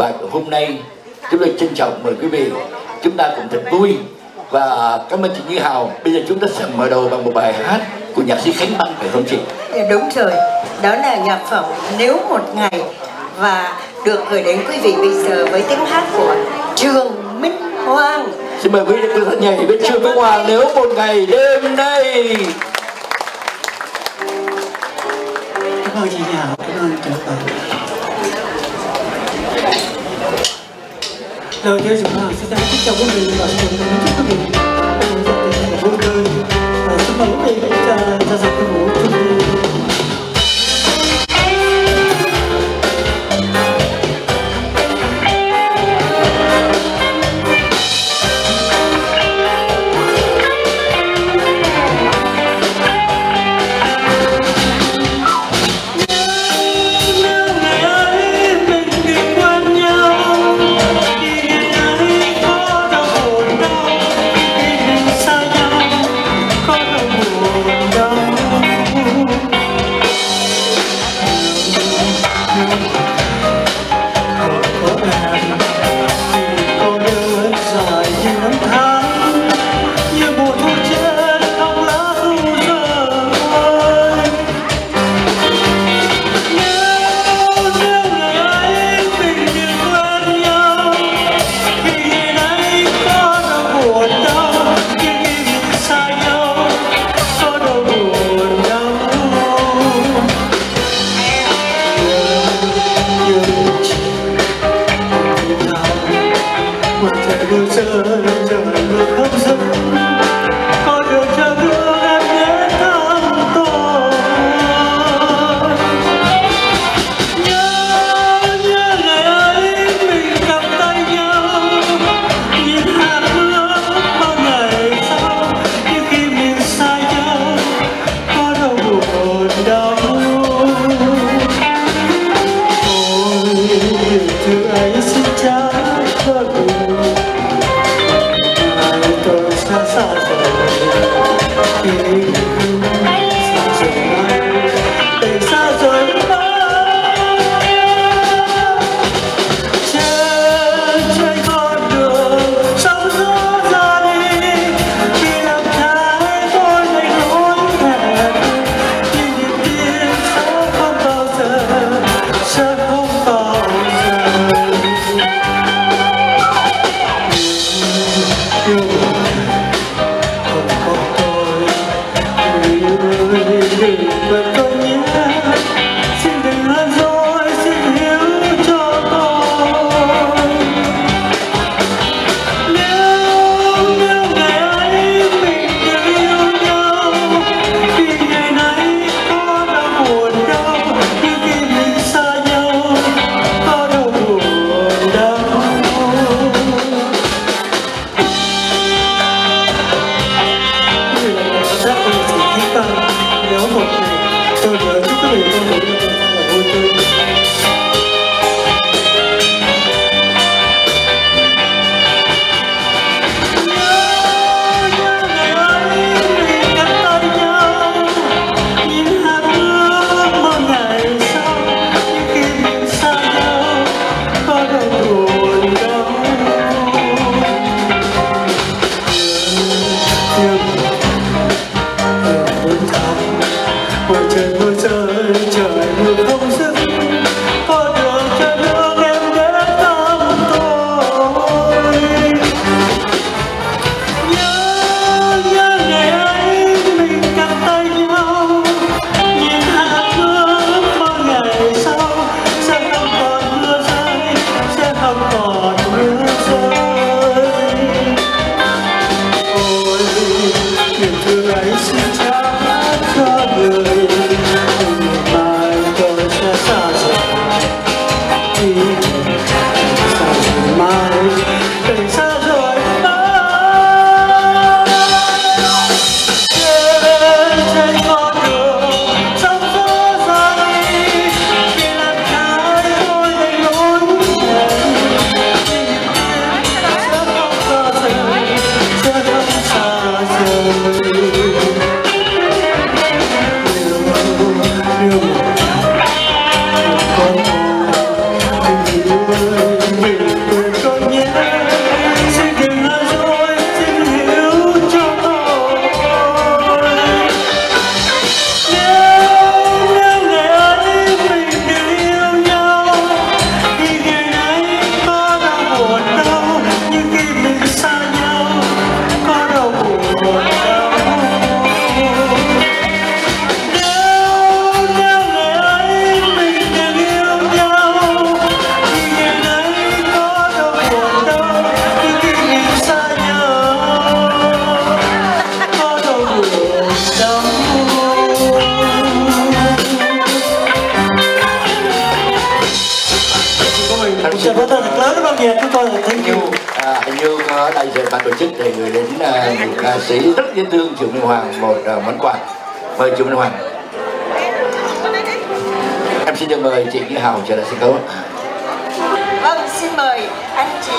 và hôm nay. Chúng tôi trân trọng mời quý vị chúng ta cùng thật vui. Và cảm ơn chị Như Hào. Bây giờ chúng ta sẽ mở đầu bằng một bài hát của nhạc sĩ Khánh Băng phải không chị? Dạ, đúng rồi. Đó là nhạc phẩm nếu một ngày. Và được gửi đến quý vị bây giờ với tiếng hát của Trường Minh Hoàng xin mời quý vị cùng nhảy bên Trường Minh Hoàng nếu một ngày đêm nay. Cảm ơn chị Hào. Cảm ơn trở về lời theo chúng ta xin kính chào quý vị và xin chúc quý vị vui tươi và xin mời quý vị ra ra dòng cái buổi trung thu Giờ to you. kia chúng tôi thấy nhiều à, hình như uh, đại diện ban tổ chức để gửi đến uh, một ca sĩ rất dễ thương triệu minh hoàng một uh, món quà. Mời triệu minh hoàng. Em xin được mời chị mỹ hào trở lại sân khấu vâng xin mời anh chị.